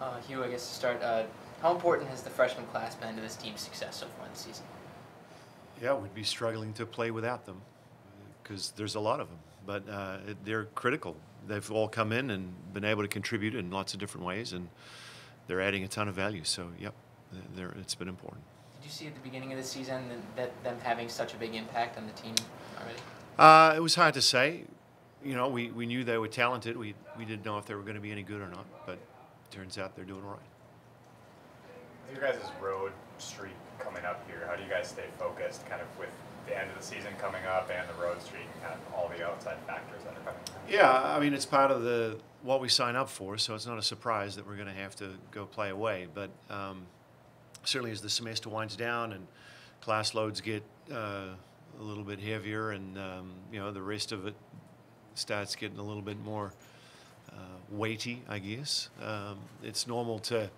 Uh, Hugh, I guess to start, uh, how important has the freshman class been to this team's success so far this season? Yeah, we'd be struggling to play without them because there's a lot of them, but uh, they're critical. They've all come in and been able to contribute in lots of different ways, and they're adding a ton of value. So, yep, they're, it's been important. Did you see at the beginning of the season that, that them having such a big impact on the team already? Uh, it was hard to say. You know, we, we knew they were talented. We, we didn't know if they were going to be any good or not, but turns out they're doing all right. With your guys' road streak coming up here, how do you guys stay focused kind of with the end of the season coming up and the road streak and kind of all the outside factors that are coming through? Yeah, I mean it's part of the what we sign up for, so it's not a surprise that we're going to have to go play away. But um, certainly, as the semester winds down and class loads get uh, a little bit heavier, and um, you know the rest of it starts getting a little bit more weighty, I guess. Um, it's normal to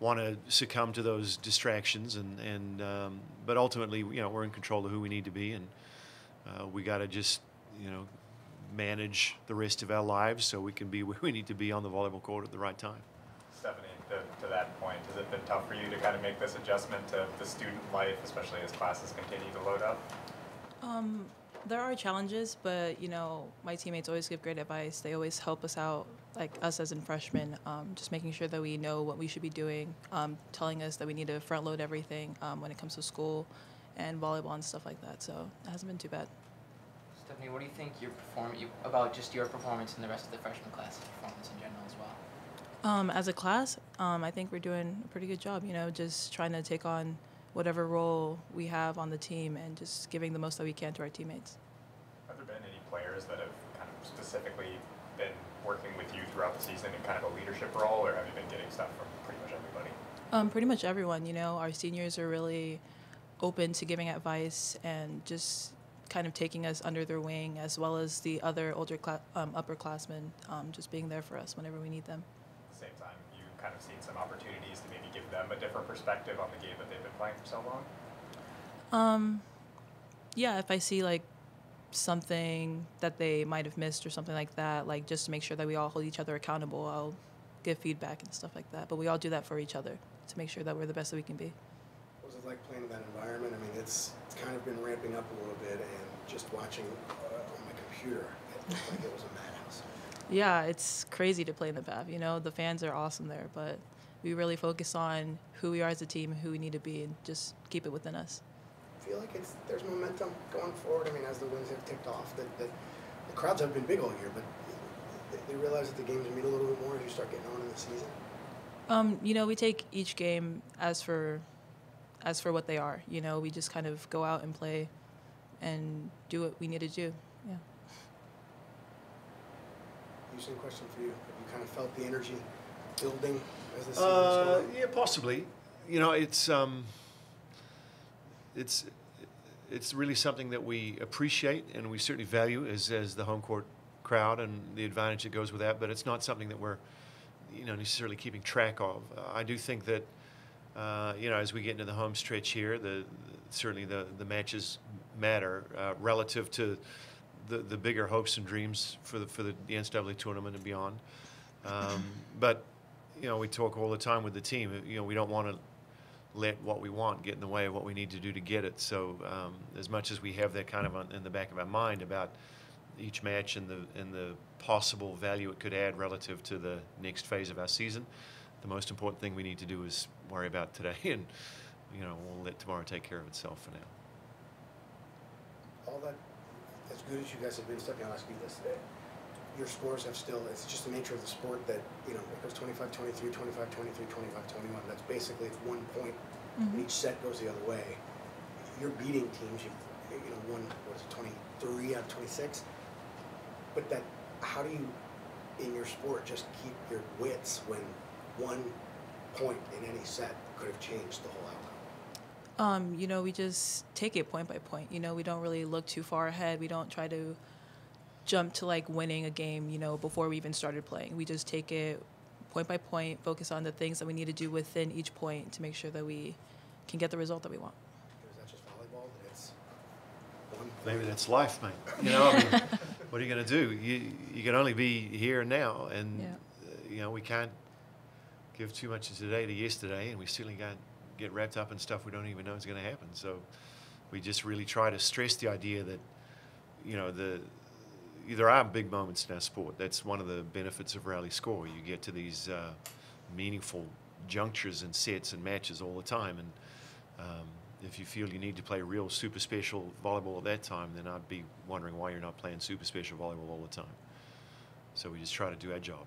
want to succumb to those distractions, and and um, but ultimately, you know, we're in control of who we need to be, and uh, we got to just you know manage the rest of our lives so we can be where we need to be on the volleyball court at the right time. Stephanie, to, to that point, has it been tough for you to kind of make this adjustment to the student life, especially as classes continue to load up? Um, there are challenges, but you know, my teammates always give great advice. They always help us out, like us as in freshmen, um, just making sure that we know what we should be doing, um, telling us that we need to front load everything um, when it comes to school and volleyball and stuff like that. So it hasn't been too bad. Stephanie, what do you think your perform you, about just your performance and the rest of the freshman class's performance in general as well? Um, as a class, um, I think we're doing a pretty good job. You know, just trying to take on whatever role we have on the team and just giving the most that we can to our teammates. Have there been any players that have kind of specifically been working with you throughout the season in kind of a leadership role, or have you been getting stuff from pretty much everybody? Um, pretty much everyone. You know, our seniors are really open to giving advice and just kind of taking us under their wing, as well as the other older cla- um, upperclassmen, um, just being there for us whenever we need them. At the same time, kind of seen some opportunities to maybe give them a different perspective on the game that they've been playing for so long? Um, yeah, if I see like something that they might have missed or something like that, like just to make sure that we all hold each other accountable, I'll give feedback and stuff like that. But we all do that for each other to make sure that we're the best that we can be. What was it like playing in that environment? I mean, it's, it's kind of been ramping up a little bit, and just watching uh, on my computer, it looked like it was a madhouse. Yeah, it's crazy to play in the PAV. You know, the fans are awesome there, but we really focus on who we are as a team, who we need to be, and just keep it within us. I feel like it's there's momentum going forward. I mean, as the wins have ticked off, that, that the crowds have been big all year, but they, they realize that the games mean a little bit more as you start getting on in the season. Um, you know, we take each game as for as for what they are. You know, we just kind of go out and play and do what we need to do. Yeah. Houston, question for you: Have you kind of felt the energy building as the season's Uh, going? yeah, possibly. You know, it's um, it's it's really something that we appreciate and we certainly value as as the home court crowd and the advantage that goes with that. But it's not something that we're you know necessarily keeping track of. Uh, I do think that uh, you know as we get into the home stretch here, the certainly the the matches matter uh, relative to the the bigger hopes and dreams for the for the the NCAA tournament and beyond. Um, but you know, we talk all the time with the team. You know, we don't want to let what we want get in the way of what we need to do to get it. So, um, as much as we have that kind of on, in the back of our mind about each match and the and the possible value it could add relative to the next phase of our season, the most important thing we need to do is worry about today, and you know, we'll let tomorrow take care of itself for now. all that, as good as you guys have been, Stephanie, I'll ask you this. uh, Your scores have still, it's just the nature of the sport that, you know, it goes 25, 23, 25, 23, 25, 21. That's basically, it's one point, Mhm. each set goes the other way. You're beating teams, you've, you know, won, what is it, 23 out of 26? But that, how do you, in your sport, just keep your wits when one point in any set could have changed the whole outcome? Um, you know, we just take it point by point. You know, we don't really look too far ahead. We don't try to jump to like winning a game, you know, before we even started playing. We just take it point by point, focus on the things that we need to do within each point to make sure that we can get the result that we want. Or is that volleyball, that Maybe that's life, mate. You know, I mean, what are you going to do? You you can only be here and now, and Yeah. uh, you know we can't give too much of today to yesterday, and we certainly got get wrapped up in stuff we don't even know is going to happen. So we just really try to stress the idea that you know the there are big moments in our sport. That's one of the benefits of rally score. You get to these uh, meaningful junctures and sets and matches all the time, and um, if you feel you need to play real super special volleyball at that time, then I'd be wondering why you're not playing super special volleyball all the time. So we just try to do our job.